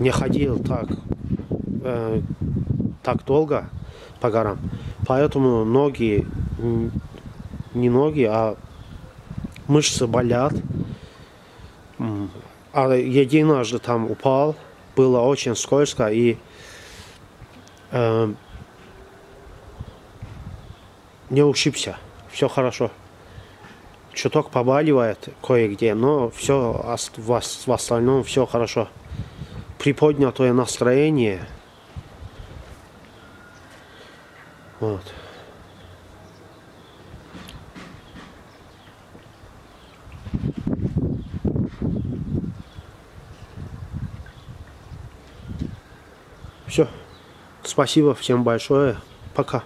не ходил так, э, так долго по горам. Поэтому ноги, не ноги, а мышцы болят. А единожды там упал, было очень скользко и э, не ушибся. Все хорошо. Чуток побаливает кое-где, но все в, в остальном все хорошо. Приподнятое настроение. Вот. Все. Спасибо всем большое. Пока.